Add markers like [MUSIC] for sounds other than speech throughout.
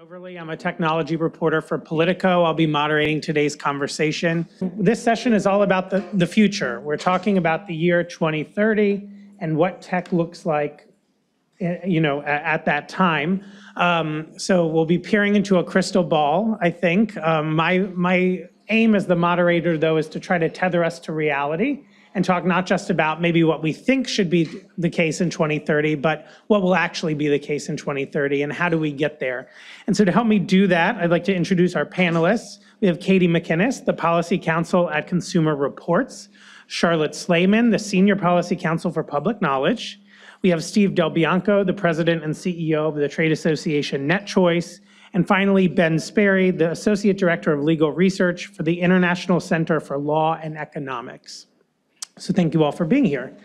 Overly, I'm a technology reporter for Politico. I'll be moderating today's conversation. This session is all about the, the future. We're talking about the year 2030 and what tech looks like, eh, you know, at, that time. Um, so we'll be peering into a crystal ball, I think. Um, my, my aim as the moderator, though, is to try to tether us to reality and talk not just about maybe what we think should be the case in 2030, but what will actually be the case in 2030 and how do we get there. And so to help me do that, I'd like to introduce our panelists. We have Katie McInnis, the Policy Counsel at Consumer Reports, Charlotte Slaiman, the Senior Policy Counsel for Public Knowledge. We have Steve Del Bianco, the President and CEO of the trade association NetChoice. And finally, Ben Sperry, the Associate Director of Legal Research for the International Center for Law and Economics. So thank you all for being here.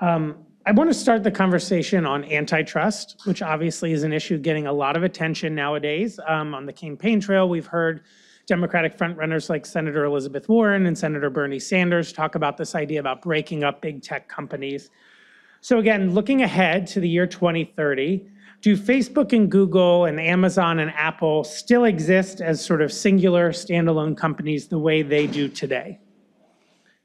Um, I want to start the conversation on antitrust, which obviously is an issue getting a lot of attention nowadays. Um, on the campaign trail, we've heard Democratic frontrunners like Senator Elizabeth Warren and Senator Bernie Sanders talk about this idea about breaking up big tech companies. So again, looking ahead to the year 2030, do Facebook and Google and Amazon and Apple still exist as sort of singular standalone companies the way they do today?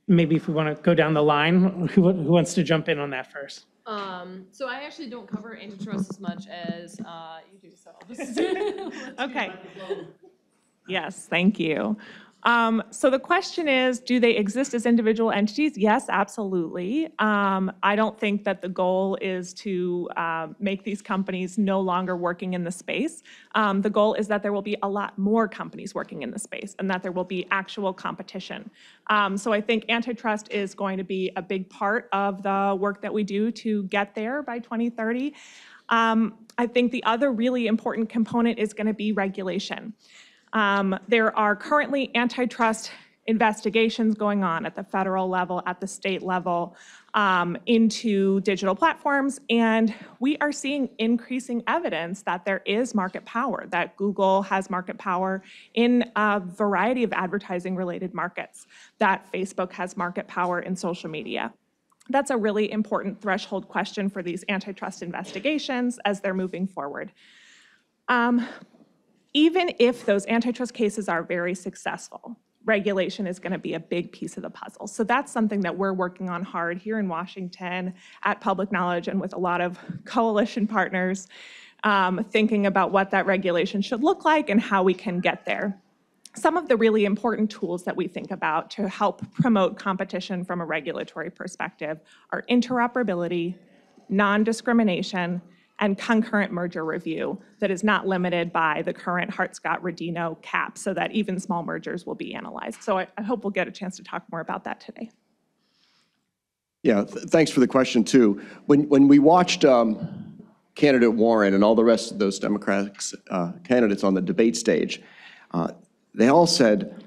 Maybe if we want to go down the line, [LAUGHS] who, who wants to jump in on that first? Um, so I actually don't cover antitrust as much as, uh, you do, so. [LAUGHS] [LAUGHS] Okay. Yes, thank you. Um, So the question is, do they exist as individual entities? Yes, absolutely. Um, I don't think that the goal is to uh, make these companies no longer working in the space. Um, The goal is that there will be a lot more companies working in the space and that there will be actual competition. Um, So I think antitrust is going to be a big part of the work that we do to get there by 2030. Um, I think the other really important component is going to be regulation. Um, There are currently antitrust investigations going on at the federal level, at the state level, um, into digital platforms. And we are seeing increasing evidence that there is market power, that Google has market power in a variety of advertising-related markets, that Facebook has market power in social media. That's a really important threshold question for these antitrust investigations as they're moving forward. Um, even if those antitrust cases are very successful, regulation is going to be a big piece of the puzzle. So that's something that we're working on hard here in Washington at Public Knowledge and with a lot of coalition partners, um, thinking about what that regulation should look like and how we can get there. Some of the really important tools that we think about to help promote competition from a regulatory perspective are interoperability, non-discrimination, and concurrent merger review that is not limited by the current Hart-Scott-Rodino cap, so that even small mergers will be analyzed. So I, I hope we'll get a chance to talk more about that today. Yeah, th- thanks for the question, too. When, when we watched um, candidate Warren and all the rest of those Democratic uh, candidates on the debate stage, uh, they all said,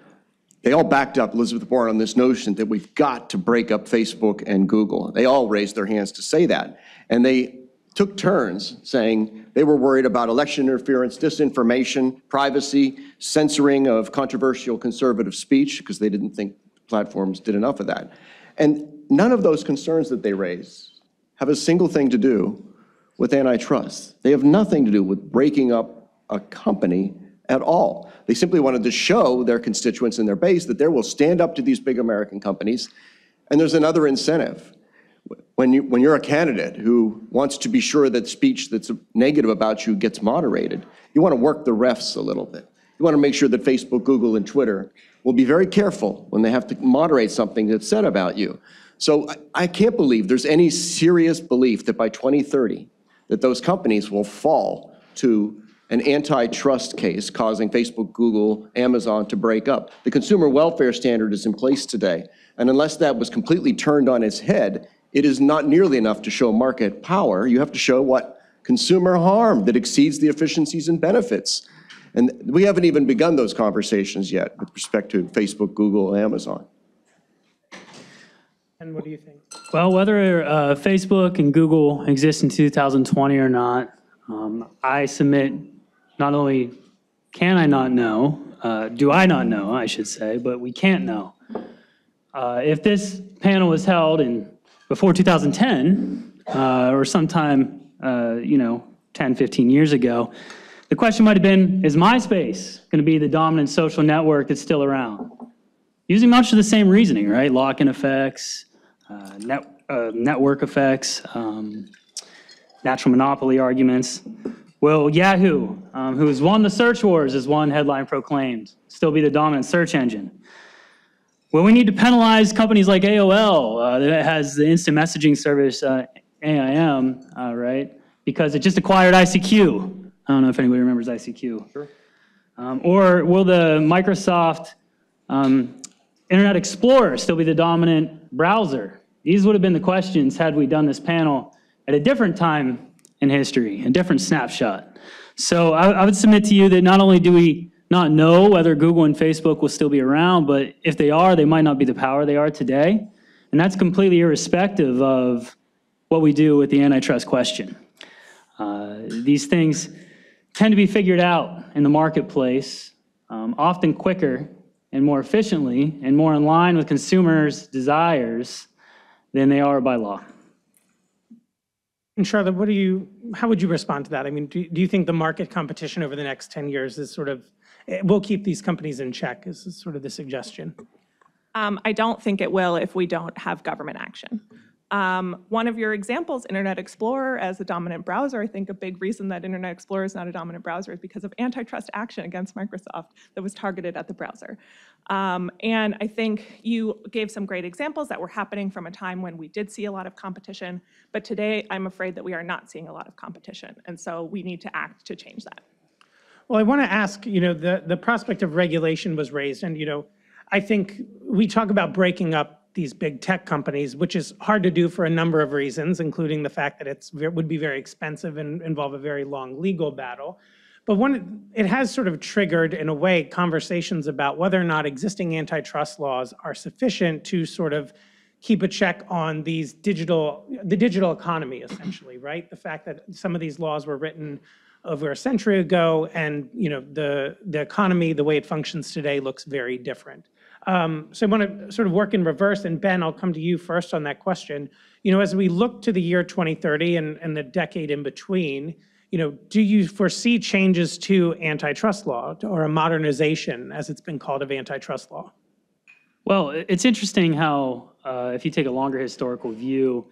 they all backed up Elizabeth Warren on this notion that we've got to break up Facebook and Google. They all raised their hands to say that. And they took turns saying they were worried about election interference, disinformation, privacy, censoring of controversial conservative speech, because they didn't think platforms did enough of that. And none of those concerns that they raise have a single thing to do with antitrust. They have nothing to do with breaking up a company at all. They simply wanted to show their constituents and their base that they will stand up to these big American companies. And there's another incentive. When, you, when you're a candidate who wants to be sure that speech that's negative about you gets moderated, you want to work the refs a little bit. You want to make sure that Facebook, Google, and Twitter will be very careful when they have to moderate something that's said about you. So I, I can't believe there's any serious belief that by 2030, that those companies will fall to an antitrust case causing Facebook, Google, Amazon to break up. The consumer welfare standard is in place today. And unless that was completely turned on its head, it is not nearly enough to show market power. You have to show what consumer harm that exceeds the efficiencies and benefits. And we haven't even begun those conversations yet with respect to Facebook, Google, Amazon. And what do you think? Well, whether uh, Facebook and Google exist in 2020 or not, um, I submit not only can I not know, uh, do I not know, I should say, but we can't know. Uh, If this panel was held in, before 2010, uh, or sometime, uh, you know, 10, 15 years ago, The question might have been, is MySpace going to be the dominant social network that's still around? Using much of the same reasoning, right? Lock-in effects, uh, net, uh, network effects, um, natural monopoly arguments. Will Yahoo, um, who has won the search wars, as one headline proclaimed, still be the dominant search engine? Well, we need to penalize companies like AOL uh, that has the instant messaging service uh, AIM, uh, right? Because it just acquired ICQ. I don't know if anybody remembers ICQ. Sure. Um, or will the Microsoft um, Internet Explorer still be the dominant browser? These would have been the questions had we done this panel at a different time in history, a different snapshot. So I, I would submit to you that not only do we not know whether Google and Facebook will still be around, but if they are, they might not be the power they are today. And that's completely irrespective of what we do with the antitrust question. Uh, these things tend to be figured out in the marketplace, um, often quicker and more efficiently and more in line with consumers' desires than they are by law. And Charlotte, what do you, how would you respond to that? I mean, do, do you think the market competition over the next 10 years is sort of, it will keep these companies in check, is sort of the suggestion? Um, I don't think it will if we don't have government action. Um, One of your examples, Internet Explorer as the dominant browser, I think a big reason that Internet Explorer is not a dominant browser is because of antitrust action against Microsoft that was targeted at the browser. Um, And I think you gave some great examples that were happening from a time when we did see a lot of competition, but today I'm afraid that we are not seeing a lot of competition, and so we need to act to change that. Well, I want to ask, you know, the, the prospect of regulation was raised, and, you know, I think we talk about breaking up these big tech companies, which is hard to do for a number of reasons, including the fact that it's, it would be very expensive and involve a very long legal battle. But one, it has sort of triggered, in a way, conversations about whether or not existing antitrust laws are sufficient to sort of keep a check on these digital, the digital economy, essentially, right? The fact that some of these laws were written over a century ago, and, you know, the, the economy, the way it functions today, looks very different. Um, So I want to sort of work in reverse, and Ben, I'll come to you first on that question. You know, as we look to the year 2030 and, and the decade in between, you know, do you foresee changes to antitrust law or a modernization, as it's been called, of antitrust law? Well, it's interesting how, uh, if you take a longer historical view,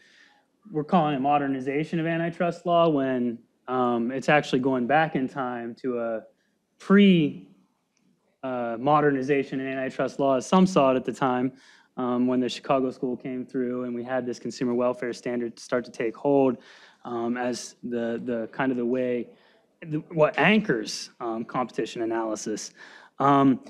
we're calling it modernization of antitrust law when um, it's actually going back in time to a pre uh, modernization in antitrust law, as some saw it at the time, um, when the Chicago School came through and we had this consumer welfare standard start to take hold um, as the, the kind of the way, the- what anchors um, competition analysis. Um,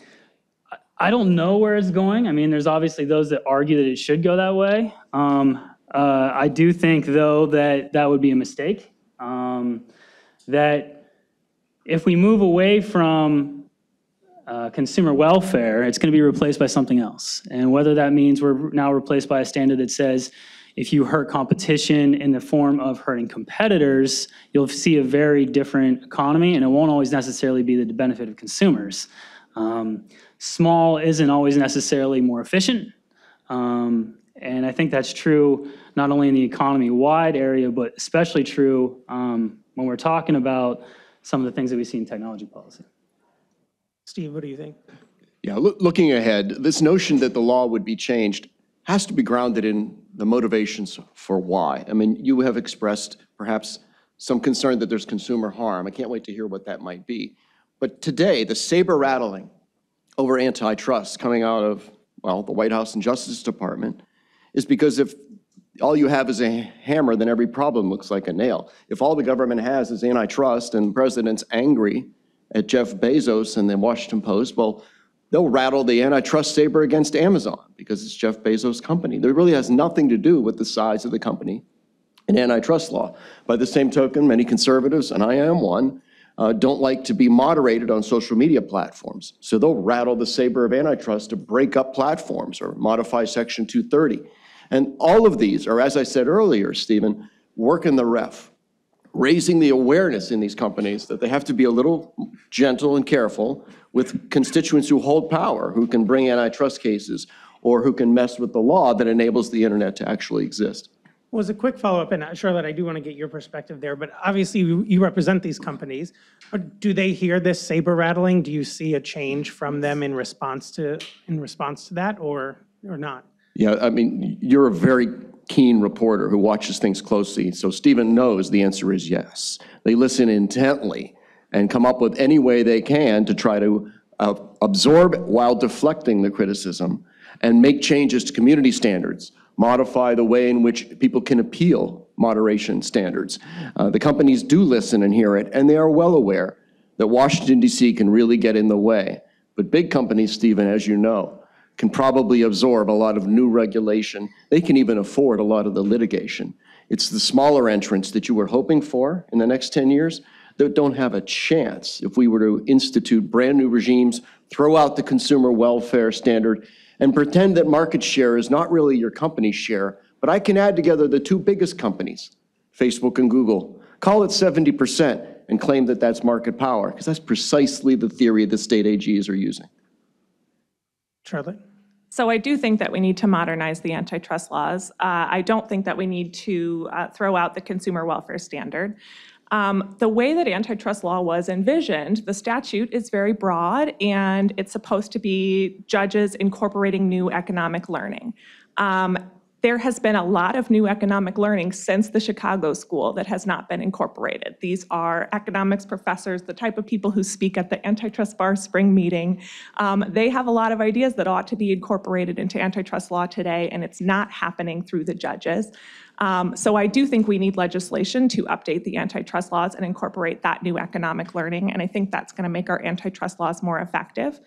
I don't know where it's going. I mean, there's obviously those that argue that it should go that way. Um, uh, I do think, though, that that would be a mistake. Um, that if we move away from uh, consumer welfare, it's going to be replaced by something else. And whether that means we're now replaced by a standard that says if you hurt competition in the form of hurting competitors, you'll see a very different economy, and it won't always necessarily be the benefit of consumers. Um, small isn't always necessarily more efficient. Um, think that's true not only in the economy-wide area, but especially true um, when we're talking about some of the things that we see in technology policy. Steve, what do you think? Yeah, loo- looking ahead, this notion that the law would be changed has to be grounded in the motivations for why. I mean, you have expressed perhaps some concern that there's consumer harm. I can't wait to hear what that might be. But today, the saber rattling over antitrust coming out of, well, the White House and Justice Department is because if all you have is a hammer, then every problem looks like a nail. If all the government has is antitrust and the president's angry at Jeff Bezos and the Washington Post, well, they'll rattle the antitrust saber against Amazon because it's Jeff Bezos' company. There really has nothing to do with the size of the company in antitrust law. By the same token, many conservatives, and I am one, uh, don't like to be moderated on social media platforms. So they'll rattle the saber of antitrust to break up platforms or modify Section 230. And all of these are, as I said earlier, Steven, work in the ref, raising the awareness in these companies that they have to be a little gentle and careful with constituents who hold power, who can bring antitrust cases, or who can mess with the law that enables the internet to actually exist. Well, as a quick follow-up, and Charlotte, I do want to get your perspective there, but obviously you you represent these companies. Do they hear this saber rattling? Do you see a change from them in response to, in response to that, or, or not? Yeah, I mean, you're a very keen reporter who watches things closely, so Steven knows the answer is yes. They listen intently and come up with any way they can to try to uh, absorb while deflecting the criticism and make changes to community standards, modify the way in which people can appeal moderation standards. Uh, The companies do listen and hear it, and they are well aware that Washington DC can really get in the way. But big companies, Steven, as you know, can probably absorb a lot of new regulation. They can even afford a lot of the litigation. It's the smaller entrants that you were hoping for in the next 10 years that don't have a chance if we were to institute brand-new regimes, throw out the consumer welfare standard, and pretend that market share is not really your company's share, but I can add together the two biggest companies, Facebook and Google, call it 70%, and claim that that's market power, because that's precisely the theory the state AGs are using. Charlotte? So I do think that we need to modernize the antitrust laws. Uh, I don't think that we need to uh, throw out the consumer welfare standard. Um, The way that antitrust law was envisioned, the statute is very broad, and it's supposed to be judges incorporating new economic learning. Um, There has been a lot of new economic learning since the Chicago School that has not been incorporated. These are economics professors, the type of people who speak at the antitrust bar spring meeting. Um, They have a lot of ideas that ought to be incorporated into antitrust law today, and it's not happening through the judges. Um, So I do think we need legislation to update the antitrust laws and incorporate that new economic learning, and I think that's going to make our antitrust laws more effective.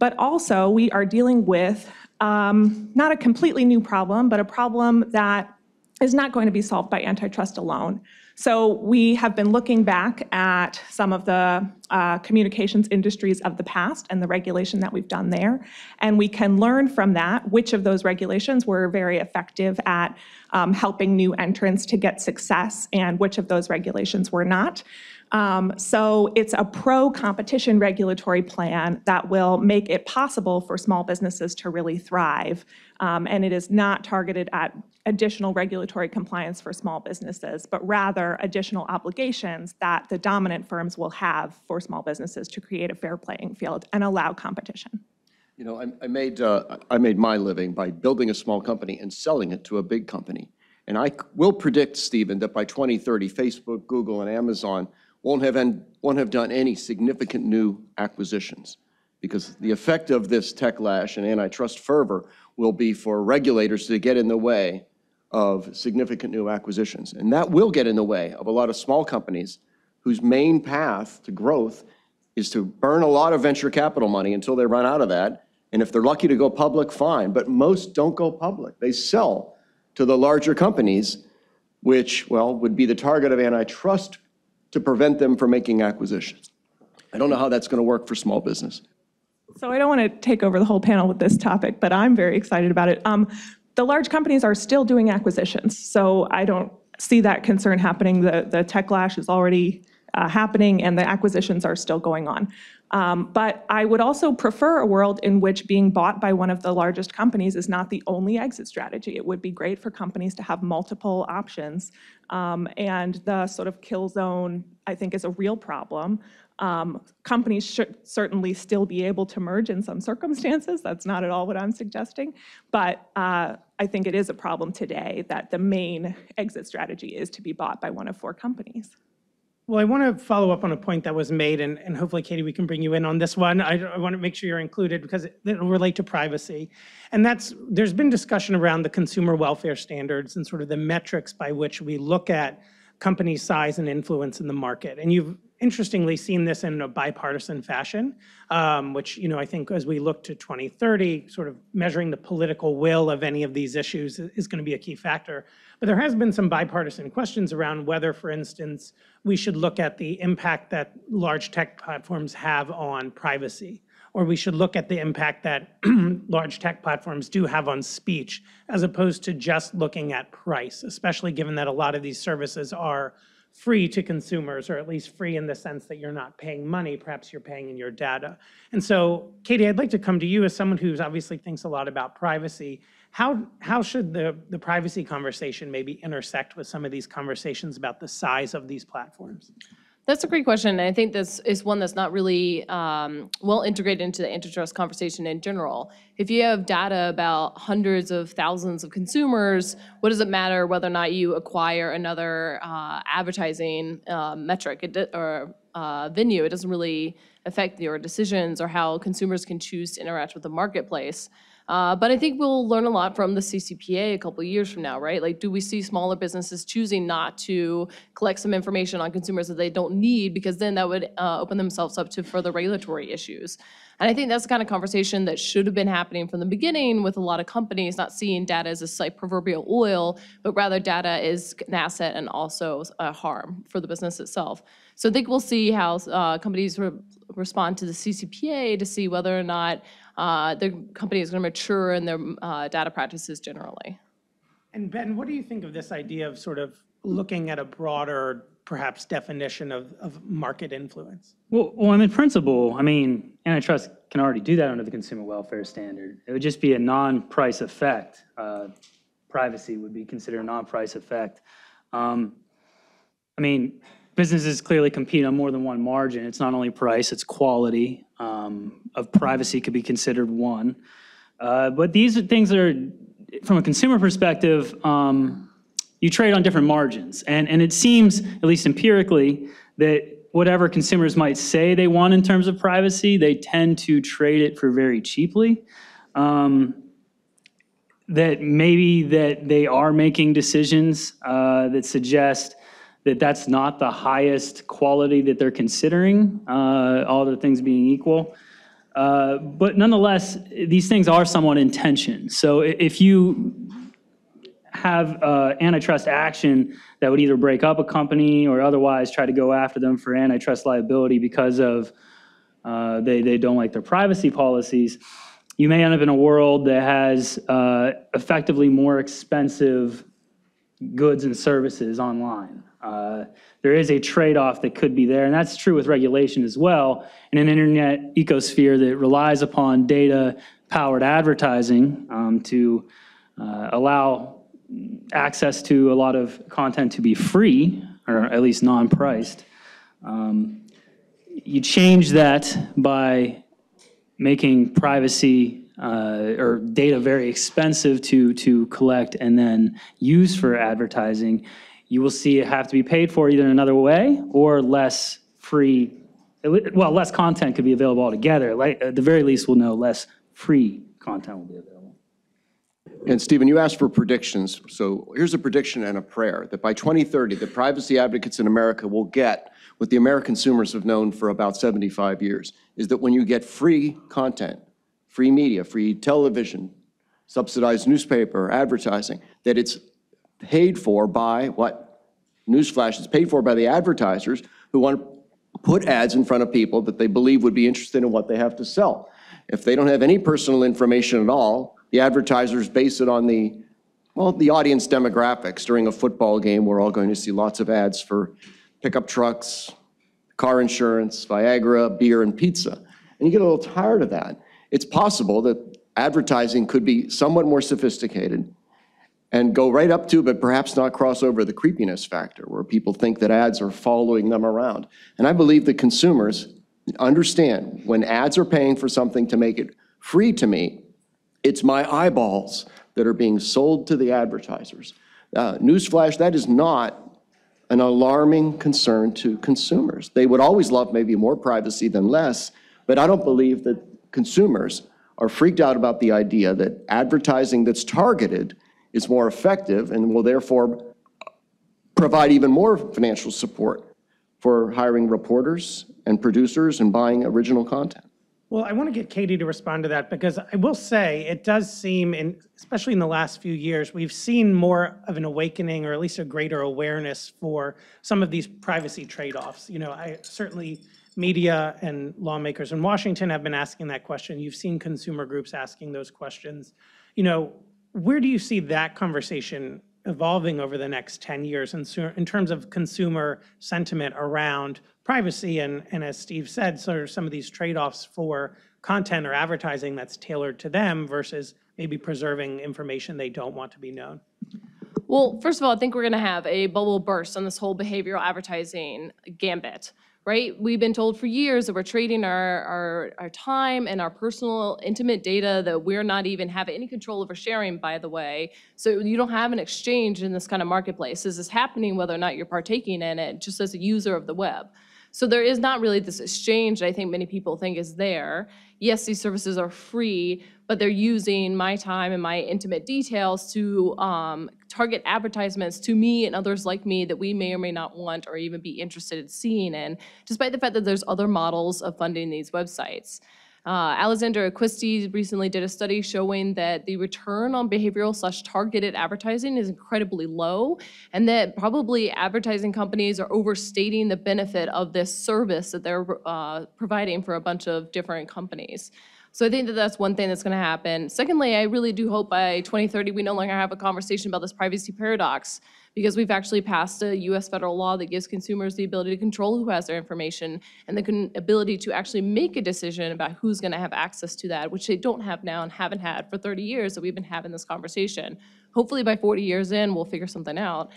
But also, we are dealing with um, not a completely new problem, but a problem that is not going to be solved by antitrust alone. So we have been looking back at some of the uh, communications industries of the past and the regulation that we've done there. And we can learn from that which of those regulations were very effective at um, helping new entrants to get success and which of those regulations were not. Um, So it's a pro-competition regulatory plan that will make it possible for small businesses to really thrive. Um, And it is not targeted at additional regulatory compliance for small businesses, but rather additional obligations that the dominant firms will have for small businesses to create a fair playing field and allow competition. You know, I, I made, uh, I made my living by building a small company and selling it to a big company. And I will predict, Steven, that by 2030, Facebook, Google, and Amazon won't have, won't have done any significant new acquisitions. Because the effect of this tech lash and antitrust fervor will be for regulators to get in the way of significant new acquisitions. And that will get in the way of a lot of small companies whose main path to growth is to burn a lot of venture capital money until they run out of that. And if they're lucky to go public, fine. But most don't go public. They sell to the larger companies, which, well, would be the target of antitrust to prevent them from making acquisitions. I don't know how that's going to work for small business. So I don't want to take over the whole panel with this topic, but I'm very excited about it. Um, The large companies are still doing acquisitions, so I don't see that concern happening. The, the tech lash is already uh, happening, and the acquisitions are still going on. Um, But I would also prefer a world in which being bought by one of the largest companies is not the only exit strategy. It would be great for companies to have multiple options. Um, And the sort of kill zone, I think, is a real problem. Um, Companies should certainly still be able to merge in some circumstances. That's not at all what I'm suggesting. But uh, I think it is a problem today that the main exit strategy is to be bought by one of four companies. Well, I want to follow up on a point that was made, and, and hopefully, Katie, we can bring you in on this one. I, I want to make sure you're included because it- it'll relate to privacy. And that's, there's been discussion around the consumer welfare standards and sort of the metrics by which we look at company size and influence in the market. And you've interestingly seen this in a bipartisan fashion, um, which, you know, I think as we look to 2030, sort of measuring the political will of any of these issues is- is going to be a key factor. There has been some bipartisan questions around whether, for instance, we should look at the impact that large tech platforms have on privacy, or we should look at the impact that [CLEARS THROAT] large tech platforms do have on speech, as opposed to just looking at price, especially given that a lot of these services are free to consumers, or at least free in the sense that you're not paying money, perhaps you're paying in your data. And so, Katie, I'd like to come to you as someone who's obviously thinks a lot about privacy. How, how should the, the privacy conversation maybe intersect with some of these conversations about the size of these platforms? That's a great question, and I think this is one that's not really um, well integrated into the antitrust conversation in general. If you have data about hundreds of thousands of consumers, what does it matter whether or not you acquire another uh, advertising uh, metric or uh, venue? It doesn't really affect your decisions or how consumers can choose to interact with the marketplace. Uh, But I think we'll learn a lot from the CCPA a couple of years from now, right? Like, do we see smaller businesses choosing not to collect some information on consumers that they don't need? Because then that would uh, open themselves up to further regulatory issues. And I think that's the kind of conversation that should have been happening from the beginning with a lot of companies, not seeing data as a like proverbial oil, but rather data is an asset and also a harm for the business itself. So I think we'll see how uh, companies re- respond to the CCPA to see whether or not uh, the company is going to mature in their uh, data practices generally. And Ben, what do you think of this idea of sort of looking at a broader, perhaps definition of, of market influence? Well, well, I in principle, I mean, antitrust can already do that under the consumer welfare standard. It would just be a non-price effect. Uh, Privacy would be considered a non-price effect. Um, I mean, businesses clearly compete on more than one margin. It's not only price, it's quality um, of privacy could be considered one. Uh, But these are things that are, from a consumer perspective, um, you trade on different margins. And, and it seems, at least empirically, that whatever consumers might say they want in terms of privacy, they tend to trade it for very cheaply. Um, that maybe that they are making decisions uh, that suggest that that's not the highest quality that they're considering, uh, all the things being equal. Uh, But nonetheless, these things are somewhat in tension. So if you have uh, antitrust action that would either break up a company or otherwise try to go after them for antitrust liability because of uh, they, they don't like their privacy policies, you may end up in a world that has uh, effectively more expensive goods and services online. Uh, There is a trade-off that could be there, and that's true with regulation as well. In an internet ecosphere that relies upon data-powered advertising um, to uh, allow access to a lot of content to be free, or at least non-priced, um, you change that by making privacy uh, or data very expensive to, to collect and then use for advertising, you will see it have to be paid for either in another way or less free, well, less content could be available altogether. Like, at the very least, we'll know less free content will be available. And Steven, you asked for predictions. So here's a prediction and a prayer, that by 2030, the privacy advocates in America will get what the American consumers have known for about 75 years, is that when you get free content, free media, free television, subsidized newspaper, advertising, that it's paid for by what? Newsflash, it's paid for by the advertisers who want to put ads in front of people that they believe would be interested in what they have to sell. If they don't have any personal information at all, the advertisers base it on the, well, the audience demographics. During a football game, we're all going to see lots of ads for pickup trucks, car insurance, Viagra, beer, and pizza. And you get a little tired of that. It's possible that advertising could be somewhat more sophisticated and go right up to, but perhaps not cross over the creepiness factor, where people think that ads are following them around. And I believe that consumers understand when ads are paying for something to make it free to me, it's my eyeballs that are being sold to the advertisers. Uh, Newsflash, that is not an alarming concern to consumers. They would always love maybe more privacy than less, but I don't believe that consumers are freaked out about the idea that advertising that's targeted is more effective and will therefore provide even more financial support for hiring reporters and producers and buying original content. Well, I want to get Katie to respond to that because I will say it does seem, in, especially in the last few years, we've seen more of an awakening or at least a greater awareness for some of these privacy trade-offs. You know, I certainly media and lawmakers in Washington have been asking that question. You've seen consumer groups asking those questions. You know, where do you see that conversation evolving over the next 10 years in, in terms of consumer sentiment around privacy. And, and as Steve said, sort of some of these trade-offs for content or advertising that's tailored to them versus maybe preserving information they don't want to be known. Well, first of all, I think we're going to have a bubble burst on this whole behavioral advertising gambit, right? We've been told for years that we're trading our, our, our time and our personal intimate data that we're not even have any control over sharing, by the way. So you don't have an exchange in this kind of marketplace. This is happening whether or not you're partaking in it, just as a user of the web. So there is not really this exchange I think many people think is there. Yes, these services are free, but they're using my time and my intimate details to um, target advertisements to me and others like me that we may or may not want or even be interested in seeing in, despite the fact that there's other models of funding these websites. Uh, Alexander Acquisti recently did a study showing that the return on behavioral slash targeted advertising is incredibly low, and that probably advertising companies are overstating the benefit of this service that they're uh, providing for a bunch of different companies. So I think that that's one thing that's going to happen. Secondly, I really do hope by 2030 we no longer have a conversation about this privacy paradox because we've actually passed a US federal law that gives consumers the ability to control who has their information and the ability to actually make a decision about who's going to have access to that, which they don't have now and haven't had for 30 years that we've been having this conversation. Hopefully by 40 years in, we'll figure something out.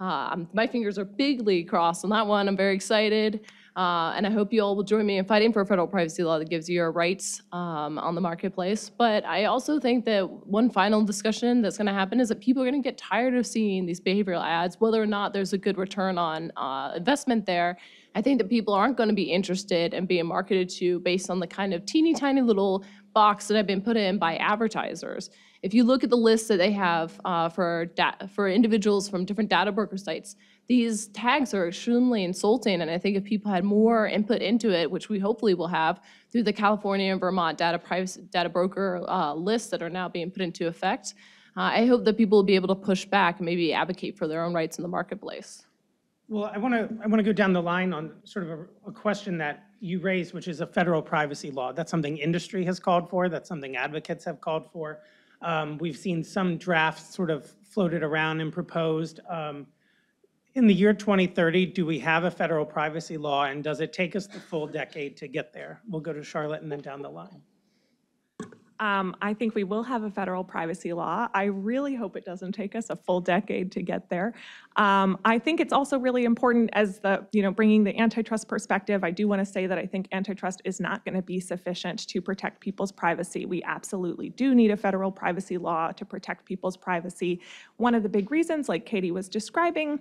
Um, My fingers are bigly crossed on that one. I'm very excited. Uh, And I hope you all will join me in fighting for a federal privacy law that gives you your rights um, on the marketplace. But I also think that one final discussion that's going to happen is that people are going to get tired of seeing these behavioral ads, whether or not there's a good return on uh, investment there. I think that people aren't going to be interested in being marketed to based on the kind of teeny tiny little box that I've been put in by advertisers. If you look at the list that they have uh, for for individuals from different data broker sites, these tags are extremely insulting, and I think if people had more input into it, which we hopefully will have through the California and Vermont data privacy data broker uh, lists that are now being put into effect, uh, I hope that people will be able to push back and maybe advocate for their own rights in the marketplace. Well, I want to, I want to go down the line on sort of a, a question that you raised, which is a federal privacy law. That's something industry has called for, that's something advocates have called for. Um, We've seen some drafts sort of floated around and proposed. Um, In the year 2030, do we have a federal privacy law, and does it take us the full decade to get there? We'll go to Charlotte and then down the line. Um, I think we will have a federal privacy law. I really hope it doesn't take us a full decade to get there. Um, I think it's also really important as the, you know, bringing the antitrust perspective, I do want to say that I think antitrust is not going to be sufficient to protect people's privacy. We absolutely do need a federal privacy law to protect people's privacy. One of the big reasons, like Katie was describing,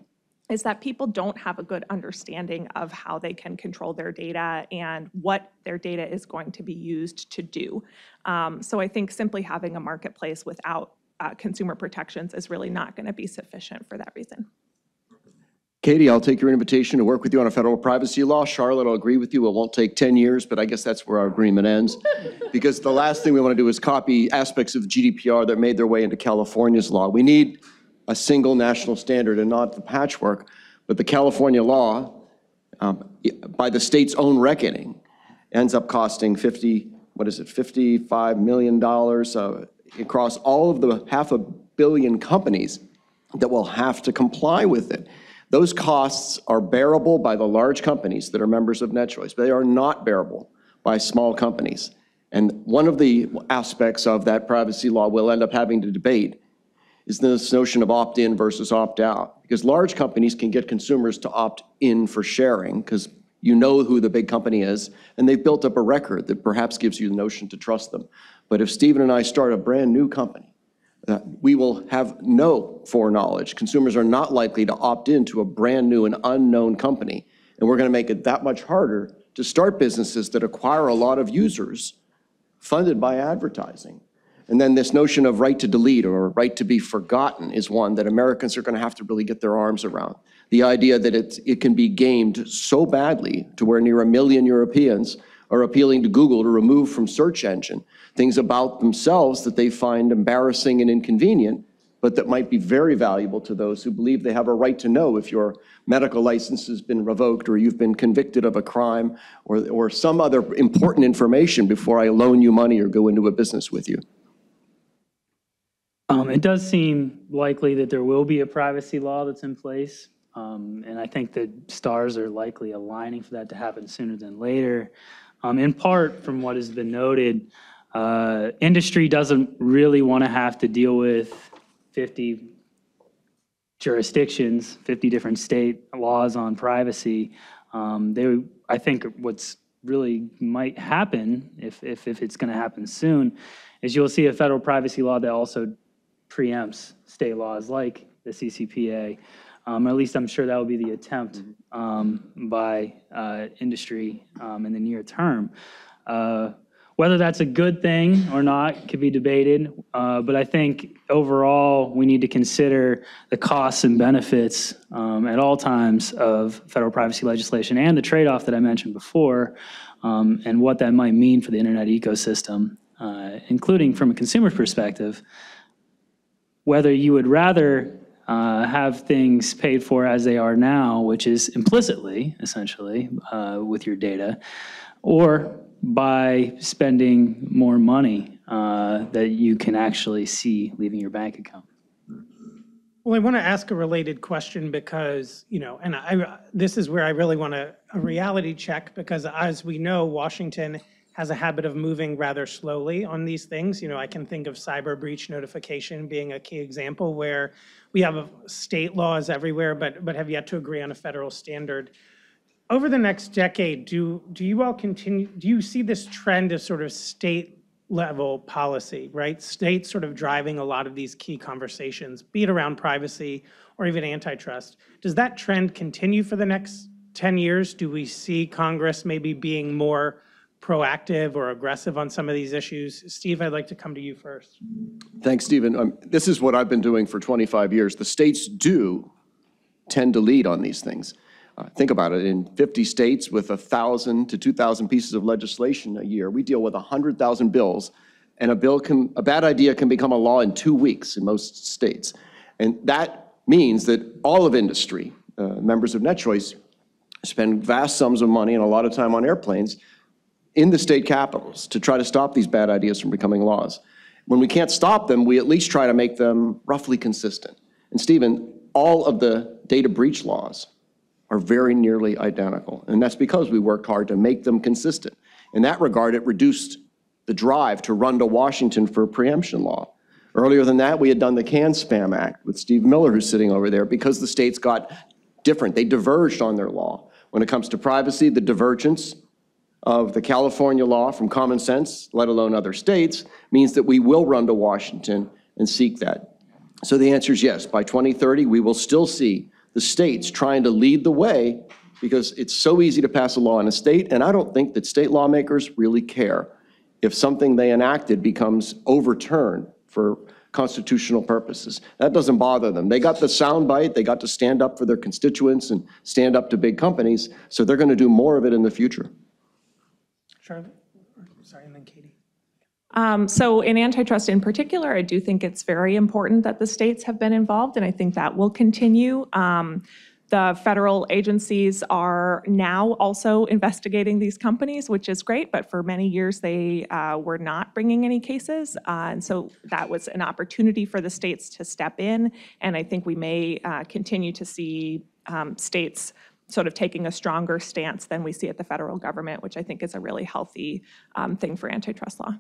is that people don't have a good understanding of how they can control their data and what their data is going to be used to do. Um, So I think simply having a marketplace without uh, consumer protections is really not going to be sufficient for that reason. Katie, I'll take your invitation to work with you on a federal privacy law. Charlotte, I'll agree with you, it won't take 10 years, but I guess that's where our agreement ends. [LAUGHS] Because the last thing we want to do is copy aspects of GDPR that made their way into California's law. We need a single national standard and not the patchwork, but the California law, um, by the state's own reckoning, ends up costing 50, what is it, $55 million uh, across all of the half a billion companies that will have to comply with it. Those costs are bearable by the large companies that are members of NetChoice. But they are not bearable by small companies. And one of the aspects of that privacy law we'll end up having to debate is this notion of opt-in versus opt-out. Because large companies can get consumers to opt in for sharing, because you know who the big company is, and they've built up a record that perhaps gives you the notion to trust them. But if Steven and I start a brand-new company, uh, we will have no foreknowledge. Consumers are not likely to opt into a brand-new and unknown company. And we're going to make it that much harder to start businesses that acquire a lot of users funded by advertising. And then this notion of right to delete or right to be forgotten is one that Americans are going to have to really get their arms around. The idea that it, it can be gamed so badly to where near a million Europeans are appealing to Google to remove from search engine things about themselves that they find embarrassing and inconvenient, but that might be very valuable to those who believe they have a right to know if your medical license has been revoked or you've been convicted of a crime or, or some other important information before I loan you money or go into a business with you. Um, It does seem likely that there will be a privacy law that's in place. Um, And I think the stars are likely aligning for that to happen sooner than later. Um, In part, from what has been noted, uh, industry doesn't really want to have to deal with 50 jurisdictions, 50 different state laws on privacy. Um, They, I think what's really might happen, if, if, if it's going to happen soon, is you'll see a federal privacy law that also preempts state laws like the CCPA. Um, or at least I'm sure that will be the attempt um, by uh, industry um, in the near term. Uh, whether that's a good thing or not could be debated, uh, but I think overall, we need to consider the costs and benefits um, at all times of federal privacy legislation and the trade-off that I mentioned before, um, and what that might mean for the internet ecosystem, uh, including from a consumer perspective, whether you would rather uh, have things paid for as they are now, which is implicitly, essentially, uh, with your data, or by spending more money uh, that you can actually see leaving your bank account. Well, I want to ask a related question because, you know, and I, this is where I really want a, a reality check because as we know, Washington has a habit of moving rather slowly on these things. You know, I can think of cyber breach notification being a key example where we have state laws everywhere, but, but have yet to agree on a federal standard. Over the next decade, do, do you all continue, do you see this trend of sort of state level policy, right? States sort of driving a lot of these key conversations, be it around privacy or even antitrust. Does that trend continue for the next 10 years? Do we see Congress maybe being more proactive or aggressive on some of these issues? Steve, I'd like to come to you first. Thanks, Steven. Um, This is what I've been doing for 25 years. The states do tend to lead on these things. Uh, Think about it, in 50 states with 1,000 to 2,000 pieces of legislation a year, we deal with 100,000 bills, and a bill can, a bad idea can become a law in two weeks in most states. And that means that all of industry, uh, members of NetChoice, spend vast sums of money and a lot of time on airplanes in the state capitals to try to stop these bad ideas from becoming laws. When we can't stop them, we at least try to make them roughly consistent. And Steven, all of the data breach laws are very nearly identical. And that's because we worked hard to make them consistent. In that regard, it reduced the drive to run to Washington for preemption law. Earlier than that, we had done the CAN Spam Act with Steve Miller, who's sitting over there, because the states got different. They diverged on their law. When it comes to privacy, the divergence of the California law from common sense, let alone other states, means that we will run to Washington and seek that. So the answer is yes. By 2030, we will still see the states trying to lead the way because it's so easy to pass a law in a state, and I don't think that state lawmakers really care if something they enacted becomes overturned for constitutional purposes. That doesn't bother them. They got the soundbite, they got to stand up for their constituents and stand up to big companies, so they're going to do more of it in the future. Charlotte? Sorry, and then Katie. Um, So in antitrust in particular, I do think it's very important that the states have been involved, and I think that will continue. Um, The federal agencies are now also investigating these companies, which is great, but for many years, they uh, were not bringing any cases. Uh, And so that was an opportunity for the states to step in, and I think we may uh, continue to see um, states sort of taking a stronger stance than we see at the federal government, which I think is a really healthy um, thing for antitrust law.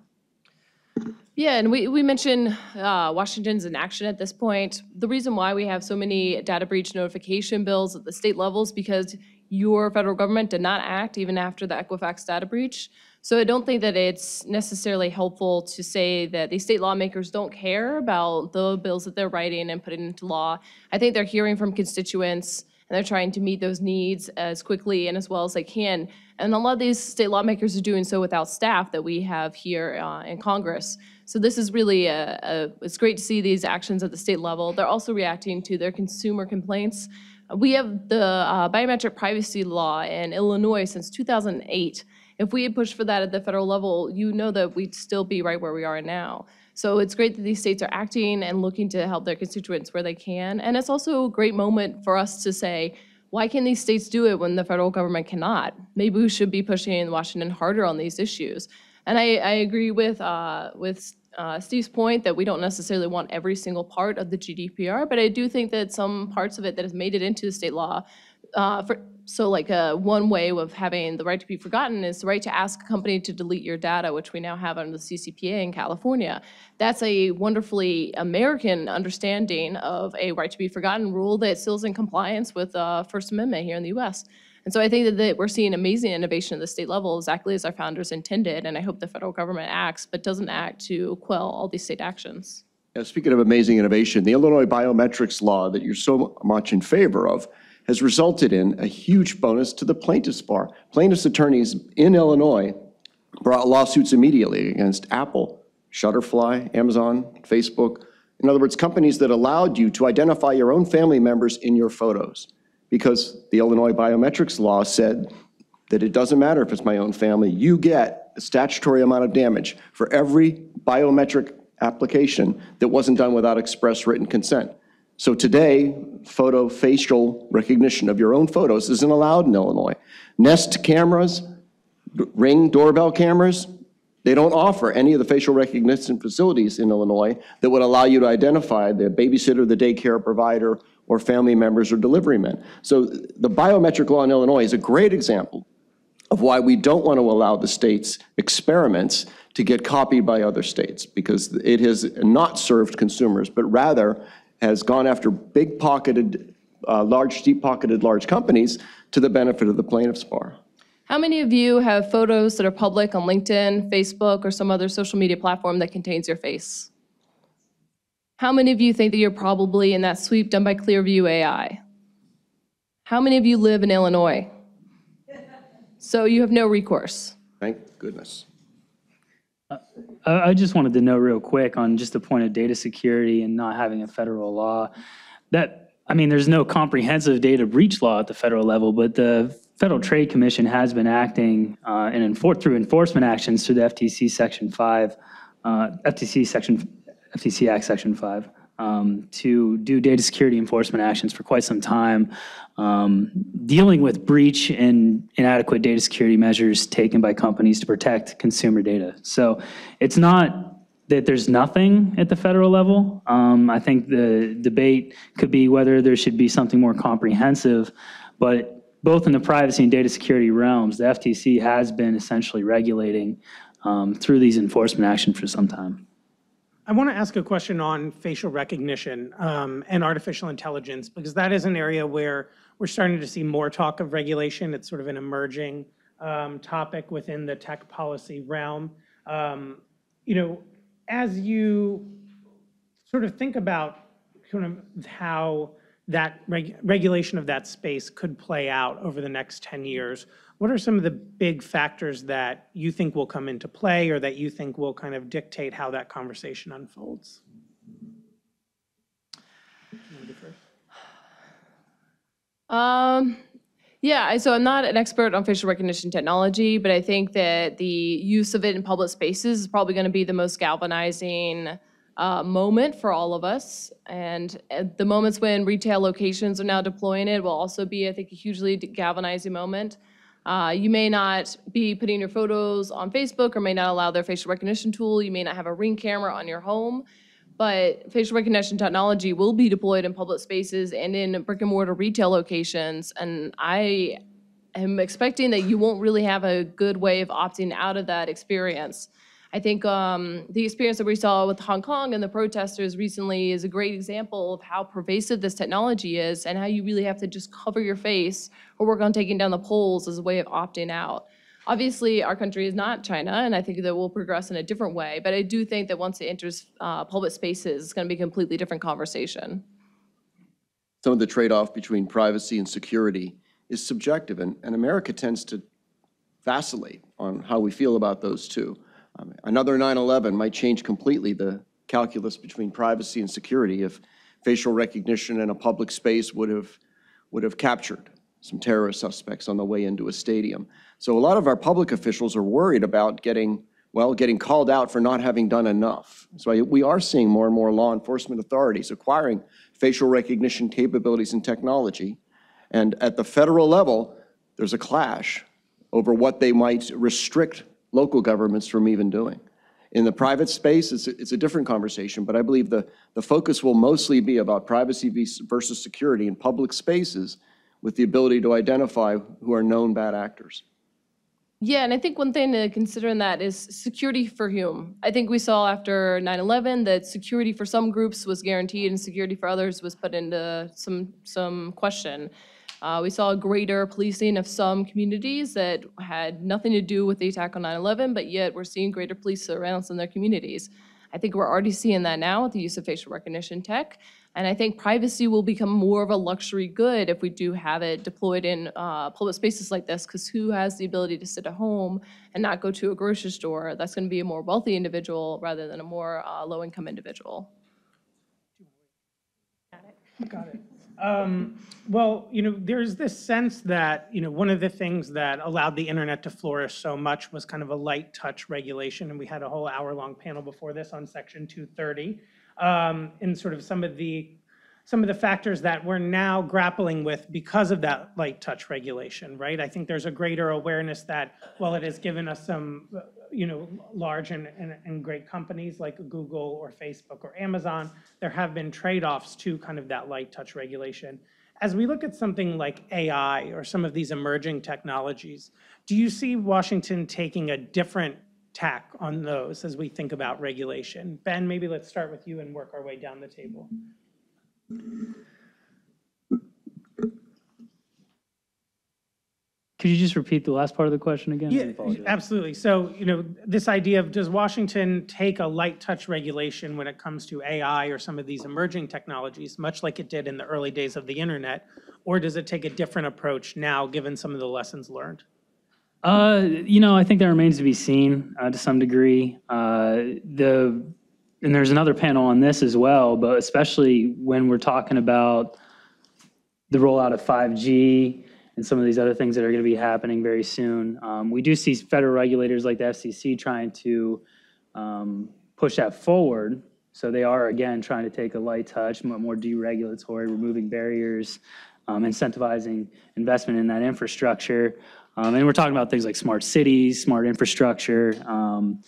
Yeah, and we, we mentioned uh, Washington's inaction at this point. The reason why we have so many data breach notification bills at the state levels because your federal government did not act even after the Equifax data breach. So I don't think that it's necessarily helpful to say that these state lawmakers don't care about the bills that they're writing and putting into law. I think they're hearing from constituents and they're trying to meet those needs as quickly and as well as they can. And a lot of these state lawmakers are doing so without staff that we have here uh, in Congress. So this is really a, a, it's great to see these actions at the state level. They're also reacting to their consumer complaints. We have the uh, biometric privacy law in Illinois since 2008. If we had pushed for that at the federal level, you know that we'd still be right where we are now. So it's great that these states are acting and looking to help their constituents where they can. And it's also a great moment for us to say, why can these states do it when the federal government cannot? Maybe we should be pushing Washington harder on these issues. And I, I agree with, uh, with uh, Steve's point that we don't necessarily want every single part of the GDPR, but I do think that some parts of it that has made it into the state law, uh, for, so like, uh, one way of having the right to be forgotten is the right to ask a company to delete your data, which we now have under the CCPA in California. That's a wonderfully American understanding of a right to be forgotten rule that still is in compliance with, uh, First Amendment here in the US. And so I think that, that we're seeing amazing innovation at the state level, exactly as our founders intended, and I hope the federal government acts, but doesn't act to quell all these state actions. Speaking of amazing innovation, the Illinois biometrics law that you're so much in favor of has resulted in a huge bonus to the plaintiffs' bar. Plaintiffs' attorneys in Illinois brought lawsuits immediately against Apple, Shutterfly, Amazon, Facebook. In other words, companies that allowed you to identify your own family members in your photos. Because the Illinois biometrics law said that it doesn't matter if it's my own family, you get a statutory amount of damage for every biometric application that wasn't done without express written consent. So today, photo facial recognition of your own photos isn't allowed in Illinois. Nest cameras, Ring doorbell cameras, they don't offer any of the facial recognition facilities in Illinois that would allow you to identify the babysitter, the daycare provider, or family members or delivery men. So the biometric law in Illinois is a great example of why we don't want to allow the state's experiments to get copied by other states, because it has not served consumers, but rather has gone after big-pocketed, uh, large, deep-pocketed large companies to the benefit of the plaintiff's bar. How many of you have photos that are public on LinkedIn, Facebook, or some other social media platform that contains your face? How many of you think that you're probably in that sweep done by Clearview AI? How many of you live in Illinois? [LAUGHS] So you have no recourse. Thank goodness. I just wanted to know real quick on just the point of data security and not having a federal law. That, I mean, there's no comprehensive data breach law at the federal level, but the Federal Trade Commission has been acting uh, and enfor- through enforcement actions through the FTC Section 5, uh, FTC Section, FTC Act Section 5, um, to do data security enforcement actions for quite some time, um, dealing with breach and inadequate data security measures taken by companies to protect consumer data. So it's not that there's nothing at the federal level. Um, I think the debate could be whether there should be something more comprehensive, but both in the privacy and data security realms, the FTC has been essentially regulating um, through these enforcement actions for some time. I want to ask a question on facial recognition um, and artificial intelligence, because that is an area where we're starting to see more talk of regulation. It's sort of an emerging um, topic within the tech policy realm. Um, You know, as you sort of think about kind of how that reg- regulation of that space could play out over the next 10 years, what are some of the big factors that you think will come into play or that you think will kind of dictate how that conversation unfolds? Um, yeah, I- so I'm not an expert on facial recognition technology, but I think that the use of it in public spaces is probably going to be the most galvanizing uh, moment for all of us. And at the moments when retail locations are now deploying it will also be, I think, a hugely galvanizing moment. Uh, You may not be putting your photos on Facebook or may not allow their facial recognition tool. You may not have a ring camera on your home. But facial recognition technology will be deployed in public spaces and in brick and mortar retail locations. And I am expecting that you won't really have a good way of opting out of that experience. I think um, the experience that we saw with Hong Kong and the protesters recently is a great example of how pervasive this technology is and how you really have to just cover your face or work on taking down the poles as a way of opting out. Obviously, our country is not China, and I think that we'll progress in a different way. But I do think that once it enters uh, public spaces, it's going to be a completely different conversation. some of the trade-off between privacy and security is subjective, and, and America tends to vacillate on how we feel about those two. Um, Another 9/11 might change completely the calculus between privacy and security if facial recognition in a public space would have, would have captured some terrorist suspects on the way into a stadium. So a lot of our public officials are worried about getting, well, getting called out for not having done enough. So I- we are seeing more and more law enforcement authorities acquiring facial recognition capabilities and technology. And at the federal level, there's a clash over what they might restrict local governments from even doing. In the private space, it's, a- it's a different conversation, but I believe the, the focus will mostly be about privacy versus security in public spaces with the ability to identify who are known bad actors. Yeah, and I think one thing to consider in that is security for whom. I think we saw after 9/11 that security for some groups was guaranteed and security for others was put into some, some question. Uh, We saw greater policing of some communities that had nothing to do with the attack on 9/11, but yet we're seeing greater police surveillance in their communities. I think we're already seeing that now with the use of facial recognition tech. And I think privacy will become more of a luxury good if we do have it deployed in uh, public spaces like this, because who has the ability to sit at home and not go to a grocery store? That's going to be a more wealthy individual rather than a more uh, low-income individual. Got it. Got it. Um, Well, you know, there's this sense that, you know, one of the things that allowed the internet to flourish so much was kind of a light touch regulation, and we had a whole hour-long panel before this on Section 230, um, and sort of some of the, some of the factors that we're now grappling with because of that light touch regulation, right? I think there's a greater awareness that while it has given us some, you know, large and, and, and great companies like Google or Facebook or Amazon, there have been trade-offs to kind of that light touch regulation. As we look at something like AI or some of these emerging technologies, do you see Washington taking a different tack on those as we think about regulation? Ben, maybe let's start with you and work our way down the table. Could you just repeat the last part of the question again? I Yeah, apologize. absolutely. So, you know, this idea of, does Washington take a light touch regulation when it comes to AI or some of these emerging technologies, much like it did in the early days of the internet? Or does it take a different approach now, given some of the lessons learned? Uh, you know, I think that remains to be seen uh, to some degree. Uh, the and there's another panel on this as well, but especially when we're talking about the rollout of 5G and some of these other things that are going to be happening very soon. Um, we do see federal regulators like the FCC trying to um, push that forward. So they are again trying to take a light touch, mo- more deregulatory, removing barriers, um, incentivizing investment in that infrastructure. Um, and we're talking about things like smart cities, smart infrastructure. Um,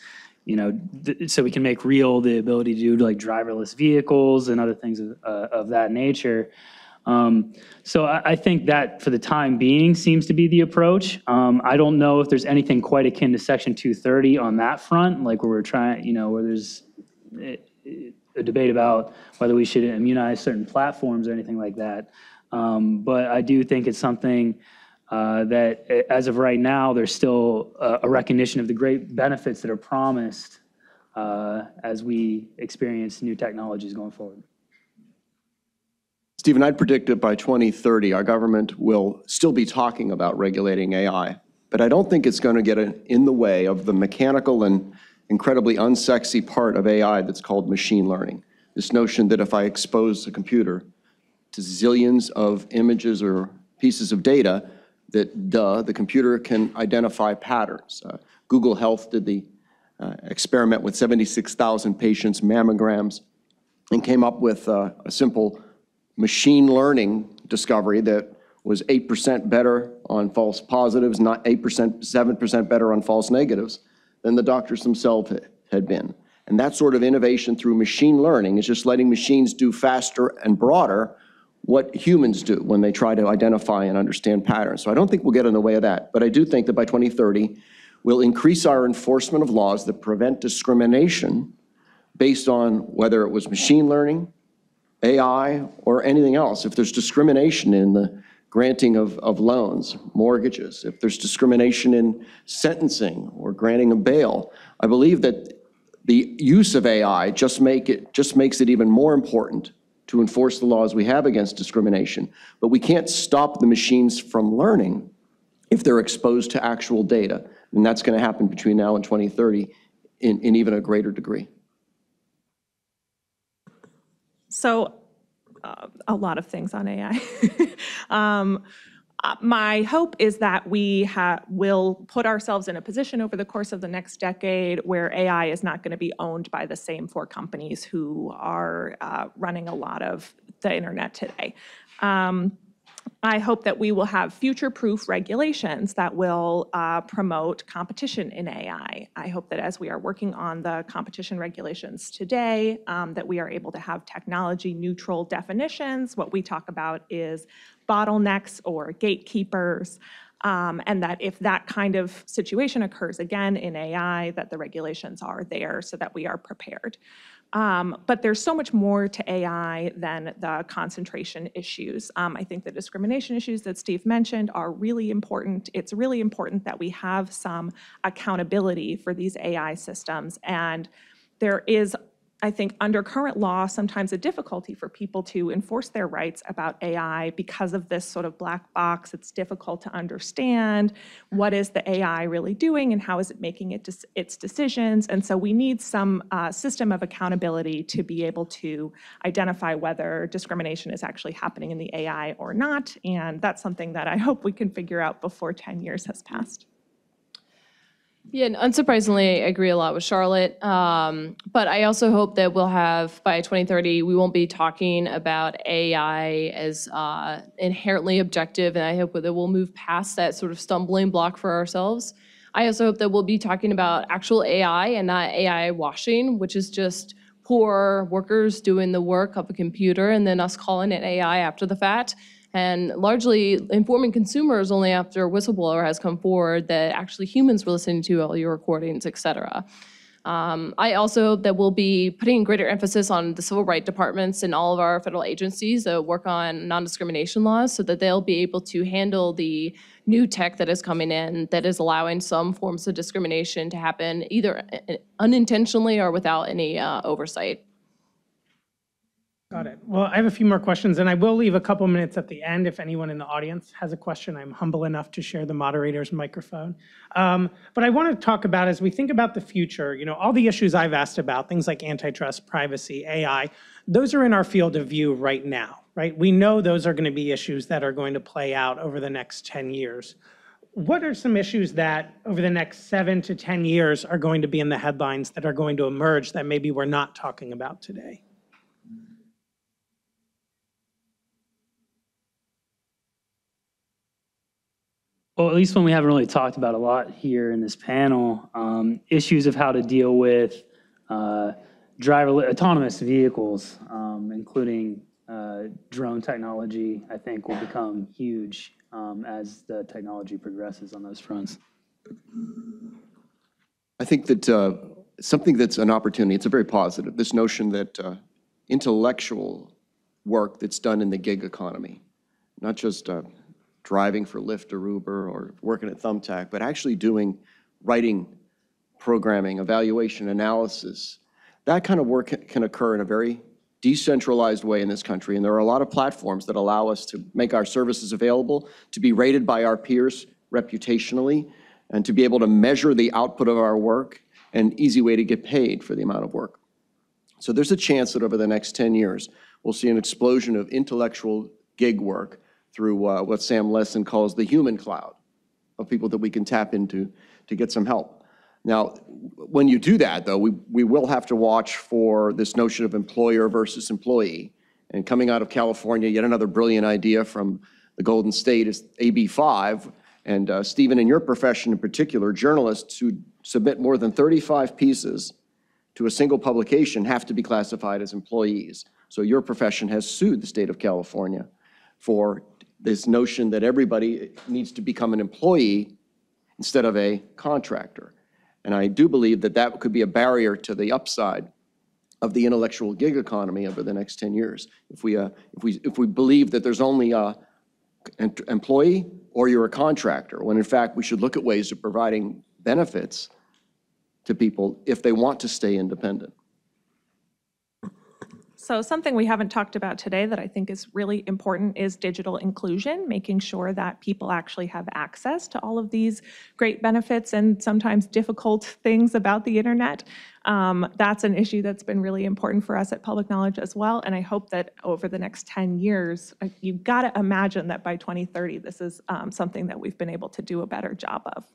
you know, so we can make real the ability to do like driverless vehicles and other things of, uh, of that nature. Um, so I, I think that for the time being seems to be the approach. Um, I don't know if there's anything quite akin to Section 230 on that front, like where we're trying, you know, where there's eh, eh, a debate about whether we should immunize certain platforms or anything like that. Um, but I do think it's something uh, that, eh, as of right now, there's still a, a recognition of the great benefits that are promised uh, as we experience new technologies going forward. Steven, I'd predict that by 2030, our government will still be talking about regulating AI, but I don't think it's going to get in the way of the mechanical and incredibly unsexy part of AI that's called machine learning. This notion that if I expose a computer to zillions of images or pieces of data, that duh, the computer can identify patterns. Uh, Google Health did the uh, experiment with 76,000 patients' mammograms and came up with uh, a simple machine learning discovery that was 8% better on false positives, not 8%, 7% better on false negatives than the doctors themselves had been. And that sort of innovation through machine learning is just letting machines do faster and broader what humans do when they try to identify and understand patterns. So I don't think we'll get in the way of that. But I do think that by 2030, we'll increase our enforcement of laws that prevent discrimination based on whether it was machine learning, AI, or anything else. If there's discrimination in the granting of, of loans, mortgages, if there's discrimination in sentencing or granting of bail, I believe that the use of AI just make it, just makes it even more important to enforce the laws we have against discrimination. But we can't stop the machines from learning if they're exposed to actual data. And that's going to happen between now and 2030 in, in even a greater degree. So, uh, a lot of things on AI. [LAUGHS] Um, uh, My hope is that we ha- will put ourselves in a position over the course of the next decade where AI is not going to be owned by the same four companies who are uh, running a lot of the internet today. Um, I hope that we will have future-proof regulations that will uh, promote competition in AI. I hope that as we are working on the competition regulations today, um, that we are able to have technology-neutral definitions. What we talk about is bottlenecks or gatekeepers, um, and that if that kind of situation occurs again in AI, that the regulations are there so that we are prepared. Um, But there's so much more to AI than the concentration issues. Um, I think the discrimination issues that Steve mentioned are really important. It's really important that we have some accountability for these AI systems. And there is, I think, under current law, sometimes a difficulty for people to enforce their rights about AI because of this sort of black box. It's difficult to understand what is the AI really doing and how is it making it its decisions. And so we need some uh, system of accountability to be able to identify whether discrimination is actually happening in the AI or not. And that's something that I hope we can figure out before 10 years has passed. Yeah, and unsurprisingly, I agree a lot with Charlotte. Um, but I also hope that we'll have by 2030, we won't be talking about AI as uh, inherently objective, and I hope that we'll move past that sort of stumbling block for ourselves. I also hope that we'll be talking about actual AI and not AI washing, which is just poor workers doing the work of a computer and then us calling it AI after the fact. And largely informing consumers only after a whistleblower has come forward that actually humans were listening to all your recordings, et cetera. Um, I also that we'll be putting greater emphasis on the civil rights departments in all of our federal agencies that work on non-discrimination laws so that they'll be able to handle the new tech that is coming in that is allowing some forms of discrimination to happen either uh, unintentionally or without any uh, oversight. Got it. Well, I have a few more questions, and I will leave a couple minutes at the end if anyone in the audience has a question. I'm humble enough to share the moderator's microphone. Um, But I want to talk about, as we think about the future, you know, all the issues I've asked about, things like antitrust, privacy, AI, those are in our field of view right now, right? We know those are going to be issues that are going to play out over the next 10 years. What are some issues that over the next seven to 10 years are going to be in the headlines that are going to emerge that maybe we're not talking about today? Well, at least when we haven't really talked about a lot here in this panel, um, issues of how to deal with uh, driver autonomous vehicles, um, including uh, drone technology, I think will become huge um, as the technology progresses on those fronts. I think that uh, something that's an opportunity, it's a very positive, this notion that uh, intellectual work that's done in the gig economy, not just uh, driving for Lyft or Uber or working at Thumbtack, but actually doing writing, programming, evaluation, analysis, that kind of work can- occur in a very decentralized way in this country. And there are a lot of platforms that allow us to make our services available, to be rated by our peers reputationally, and to be able to measure the output of our work, an easy way to get paid for the amount of work. So there's a chance that over the next 10 years, we'll see an explosion of intellectual gig work through uh, what Sam Lessin calls the human cloud of people that we can tap into to get some help. Now, when you do that, though, we, we will have to watch for this notion of employer versus employee. And coming out of California, yet another brilliant idea from the Golden State is AB 5. And uh, Steven, in your profession in particular, journalists who submit more than 35 pieces to a single publication have to be classified as employees. So your profession has sued the state of California for this notion that everybody needs to become an employee instead of a contractor. And I do believe that that could be a barrier to the upside of the intellectual gig economy over the next 10 years. If we, uh, if we, if we believe that there's only a em- employee or you're a contractor, when in fact we should look at ways of providing benefits to people if they want to stay independent. So something we haven't talked about today that I think is really important is digital inclusion, making sure that people actually have access to all of these great benefits and sometimes difficult [LAUGHS] things about the internet. Um, That's an issue that's been really important for us at Public Knowledge as well. And I hope that over the next 10 years, uh, you've got to imagine that by 2030, this is um, something that we've been able to do a better job of.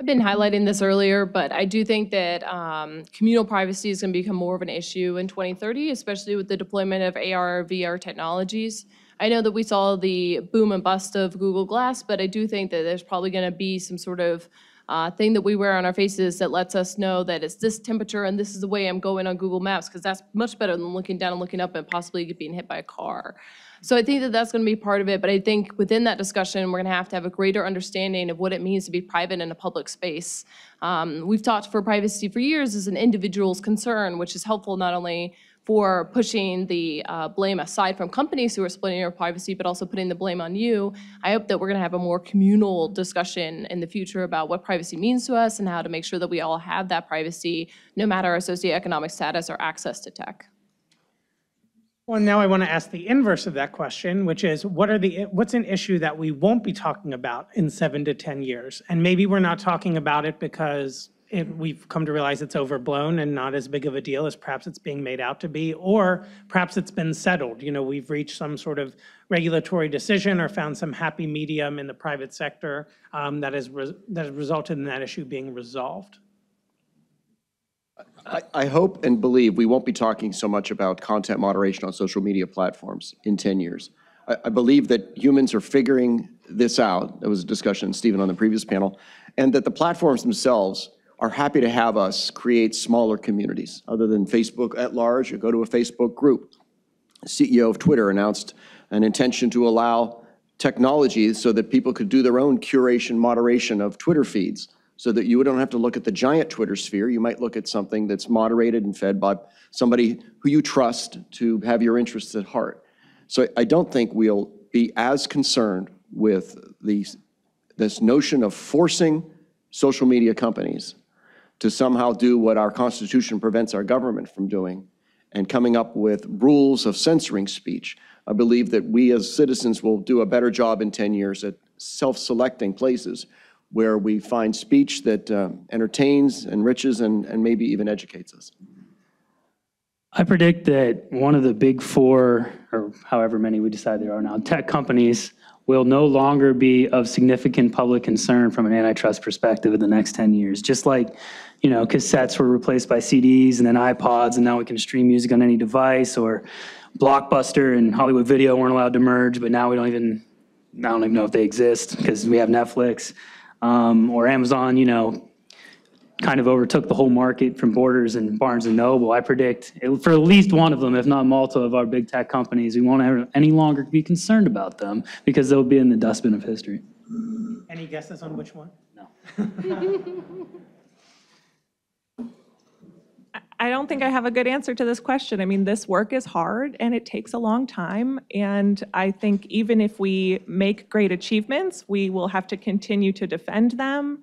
I've been highlighting this earlier, but I do think that um, communal privacy is going to become more of an issue in 2030, especially with the deployment of AR, VR technologies. I know that we saw the boom and bust of Google Glass, but I do think that there's probably going to be some sort of uh, thing that we wear on our faces that lets us know that it's this temperature and this is the way I'm going on Google Maps, because that's much better than looking down and looking up and possibly being hit by a car. So I think that that's going to be part of it, but I think within that discussion, we're going to have to have a greater understanding of what it means to be private in a public space. Um, We've talked for privacy for years as an individual's concern, which is helpful not only for pushing the uh, blame aside from companies who are splitting your privacy, but also putting the blame on you. I hope that we're going to have a more communal discussion in the future about what privacy means to us and how to make sure that we all have that privacy, no matter our socioeconomic status or access to tech. Well, now I want to ask the inverse of that question, which is what are the, what's an issue that we won't be talking about in seven to 10 years? And maybe we're not talking about it because it, we've come to realize it's overblown and not as big of a deal as perhaps it's being made out to be, or perhaps it's been settled. You know, we've reached some sort of regulatory decision or found some happy medium in the private sector um, that has, res- that has resulted in that issue being resolved. I, I hope and believe we won't be talking so much about content moderation on social media platforms in 10 years. I, I believe that humans are figuring this out. There was a discussion, Steven, on the previous panel, and that the platforms themselves are happy to have us create smaller communities, other than Facebook at large, or go to a Facebook group. CEO of Twitter announced an intention to allow technology so that people could do their own curation, moderation of Twitter feeds, so that you don't have to look at the giant Twitter sphere. You might look at something that's moderated and fed by somebody who you trust to have your interests at heart. So I don't think we'll be as concerned with these, this notion of forcing social media companies to somehow do what our Constitution prevents our government from doing and coming up with rules of censoring speech. I believe that we as citizens will do a better job in 10 years at self-selecting places where we find speech that uh, entertains, enriches, and, and maybe even educates us. I predict that one of the big four, or however many we decide there are now, tech companies will no longer be of significant public concern from an antitrust perspective in the next 10 years. Just like, you know, cassettes were replaced by CDs and then iPods, and now we can stream music on any device, or Blockbuster and Hollywood Video weren't allowed to merge, but now we don't even, I don't even know if they exist because we have Netflix. Um, or Amazon, you know, kind of overtook the whole market from Borders and Barnes and Noble. I predict it- for at least one of them, if not multiple of our big tech companies, we won't ever any longer be concerned about them because they'll be in the dustbin of history. Any guesses on which one? [LAUGHS] I don't think I have a good answer to this question. I mean, this work is hard and it takes a long time. And I think even if we make great achievements, we will have to continue to defend them.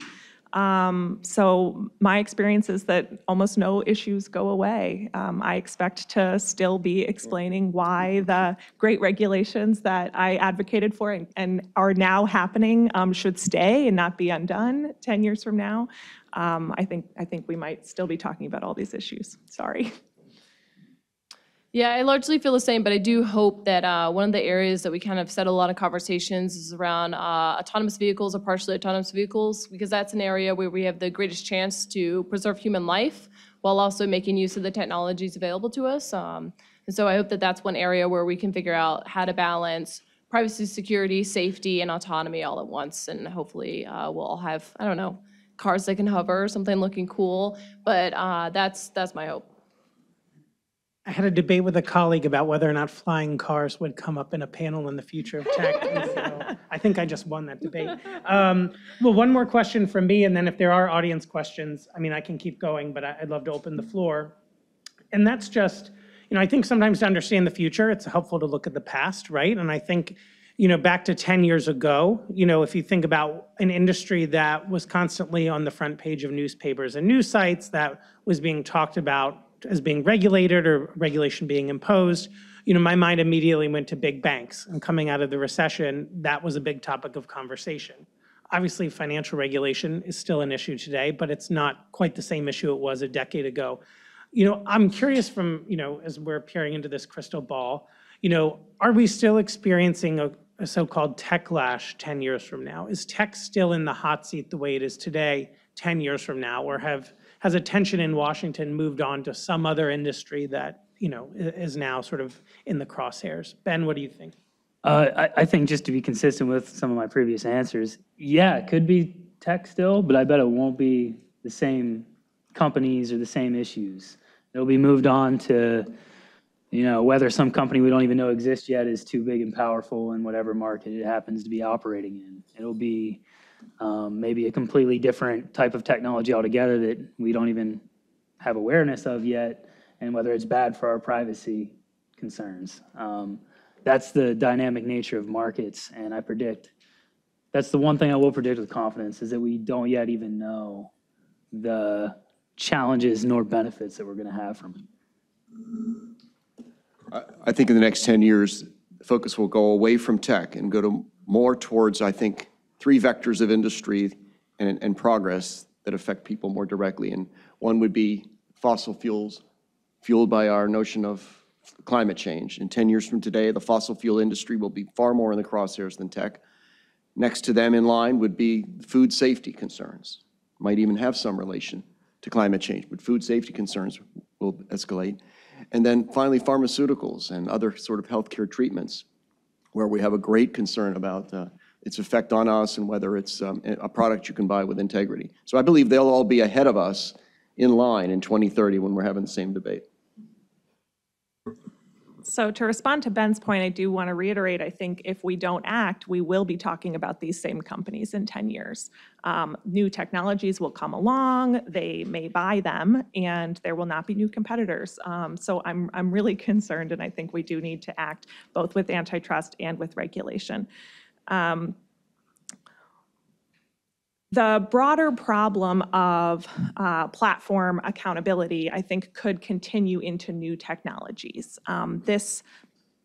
Um, So my experience is that almost no issues go away. Um, I expect to still be explaining why the great regulations that I advocated for and- and are now happening um, should stay and not be undone 10 years from now. Um, I think, I think we might still be talking about all these issues. Sorry. Yeah, I largely feel the same, but I do hope that uh, one of the areas that we kind of set a lot of conversations is around uh, autonomous vehicles or partially autonomous vehicles, because that's an area where we have the greatest chance to preserve human life while also making use of the technologies available to us. Um, And so I hope that that's one area where we can figure out how to balance privacy, security, safety, and autonomy all at once. And hopefully, uh, we'll all have, I don't know, cars that can hover, something looking cool. But uh, that's, that's my hope. I had a debate with a colleague about whether or not flying cars would come up in a panel in the future of tech. and so [LAUGHS] I think I just won that debate. Um, Well, one more question from me, and then if there are audience questions, I mean, I can keep going, but I- I'd love to open the floor. And that's just, you know, I think sometimes to understand the future, it's helpful to look at the past, right? And I think, you know, back to 10 years ago, you know, if you think about an industry that was constantly on the front page of newspapers and news sites, that was being talked about as being regulated or regulation being imposed, you know, my mind immediately went to big banks. And coming out of the recession, that was a big topic of conversation. Obviously, financial regulation is still an issue today, but it's not quite the same issue it was a decade ago. You know, I'm curious from, you know, as we're peering into this crystal ball, you know, are we still experiencing a, a so-called techlash 10 years from now? Is tech still in the hot seat the way it is today, 10 years from now? Or have, has attention in Washington moved on to some other industry that, you know, is now sort of in the crosshairs? Ben, what do you think? Uh, I, I think just to be consistent with some of my previous answers, yeah, it could be tech still, but I bet it won't be the same companies or the same issues. It'll be moved on to, you know, whether some company we don't even know exists yet is too big and powerful in whatever market it happens to be operating in. It'll be um, maybe a completely different type of technology altogether that we don't even have awareness of yet, and whether it's bad for our privacy concerns. Um, That's the dynamic nature of markets, and I predict, that's the one thing I will predict with confidence, is that we don't yet even know the challenges nor benefits that we're going to have from it. I think in the next 10 years, the focus will go away from tech and go to more towards, I think, three vectors of industry and, and progress that affect people more directly. And one would be fossil fuels, fueled by our notion of climate change. In 10 years from today, the fossil fuel industry will be far more in the crosshairs than tech. Next to them in line would be food safety concerns. Might even have some relation to climate change, but food safety concerns will escalate. And then finally, pharmaceuticals and other sort of healthcare treatments, where we have a great concern about uh, its effect on us and whether it's um, a product you can buy with integrity. So I believe they'll all be ahead of us in line in 2030 when we're having the same debate. So to respond to Ben's point, I do want to reiterate, I think if we don't act, we will be talking about these same companies in 10 years. Um, New technologies will come along, they may buy them, and there will not be new competitors. Um, So I'm, I'm really [LAUGHS] concerned, and I think we do need to act both with antitrust and with regulation. Um, The broader problem of uh, platform accountability, I think, could continue into new technologies. Um, This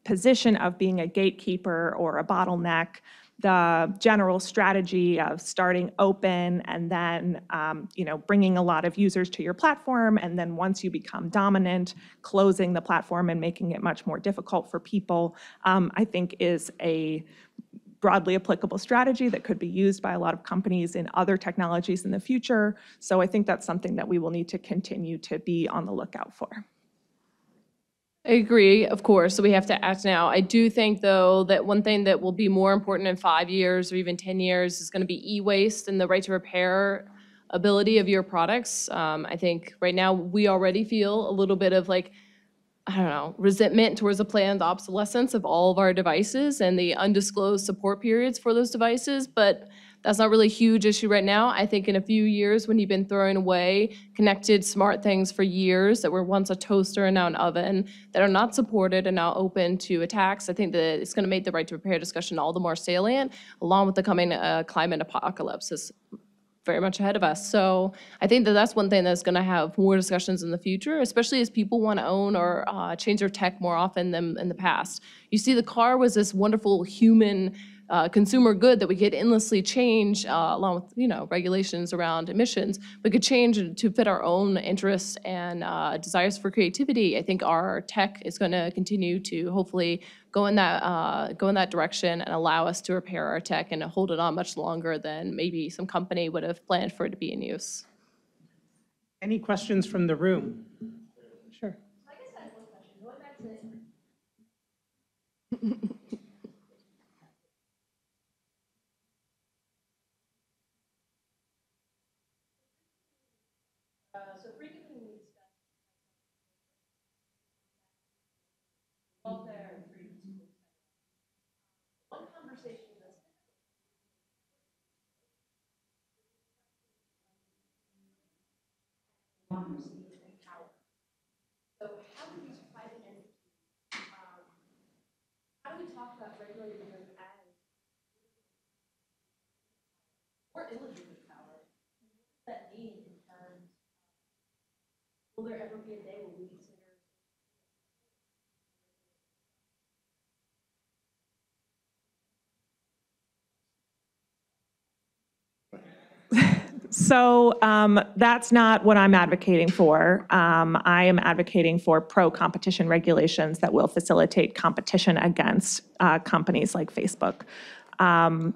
position of being a gatekeeper or a bottleneck, the general strategy of starting open and then, um, you know, bringing a lot of users to your platform, and then once you become dominant, closing the platform and making it much more difficult for people, um, I think is a broadly applicable strategy that could be used by a lot of companies in other technologies in the future. So I think that's something that we will need to continue to be on the lookout for. I agree, of course, so we have to act now. I do think, though, that one thing that will be more important in five years or even 10 years is going to be e-waste and the right to repair ability of your products. Um, I think right now, we already feel a little bit of like, I don't know, resentment towards the planned obsolescence of all of our devices and the undisclosed support periods for those devices, but that's not really a huge issue right now. I think in a few years, when you've been throwing away connected smart things for years that were once a toaster and now an oven, that are not supported and now open to attacks, I think that it's going to make the right to repair discussion all the more salient, along with the coming uh, climate apocalypse very much ahead of us. So I think that that's one thing that's going to have more discussions in the future, especially as people want to own or uh, change their tech more often than in the past. You see, the car was this wonderful human uh, consumer good that we could endlessly change, uh, along with you know regulations around emissions. We could change to fit our own interests and uh, desires for creativity. I think our tech is going to continue to hopefully go in that uh, go in that direction and allow us to repair our tech and hold it on much longer than maybe some company would have planned for it to be in use. Any questions from the room? Sure. we talk about regulators as or illegitimate power. What does that mean in terms? Will there ever be a day So um, that's not what I'm advocating for. Um, I am advocating for pro-competition regulations that will facilitate competition against uh, companies like Facebook. Um,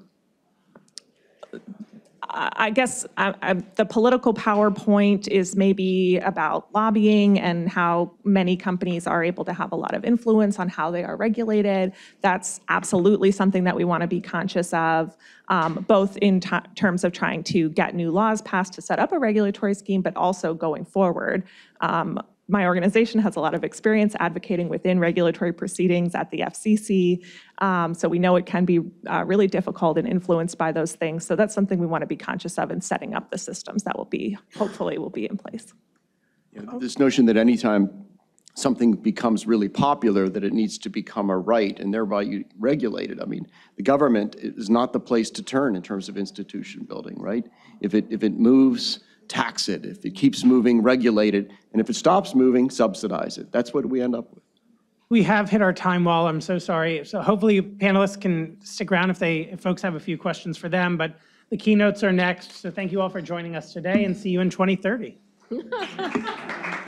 I guess the political PowerPoint is maybe about lobbying and how many companies are able to have a lot of influence on how they are regulated. That's absolutely something that we want to be conscious of, um, both in terms of trying to get new laws passed to set up a regulatory scheme, but also going forward. Um, my organization has a lot of experience advocating within regulatory proceedings at the FCC. Um, So we know it can be uh, really difficult and influenced by those things. So that's something we want to be conscious of in setting up the systems that will be, hopefully will be in place. This notion that anytime something becomes really popular, that it needs to become a right and thereby you regulate it. I mean, the government is not the place to turn in terms of institution building, right? If it, if it moves, tax it. If it keeps moving, regulate it. And if it stops moving, subsidize it. That's what we end up with. We have hit our time wall, I'm so sorry. So hopefully panelists can stick around if they, if folks have a few questions for them, but the keynotes are next. So thank you all for joining us today and see you in 2030. [LAUGHS]